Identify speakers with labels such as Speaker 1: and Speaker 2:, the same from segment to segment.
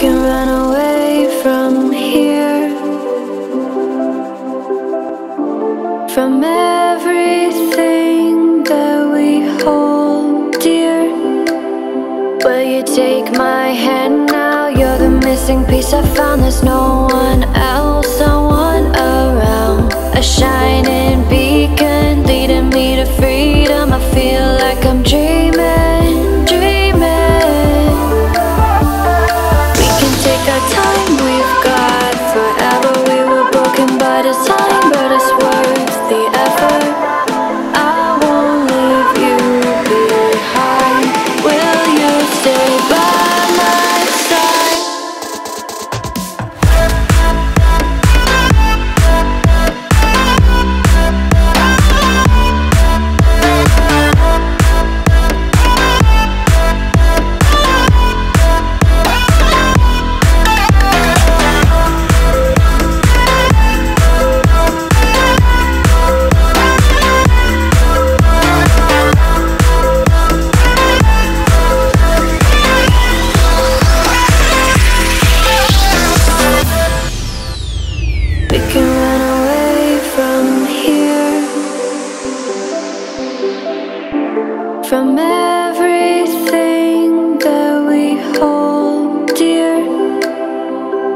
Speaker 1: can run away from here. From everything that we hold dear. Will you take my hand now? You're the missing piece I found. There's no one else,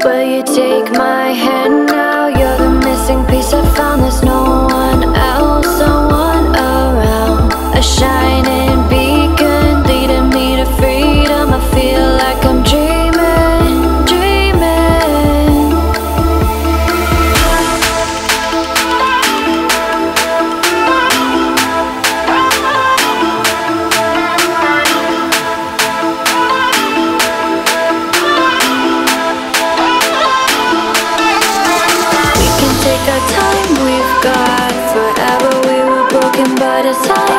Speaker 1: Will you take my hand now? You're the missing piece I found There's no The it's time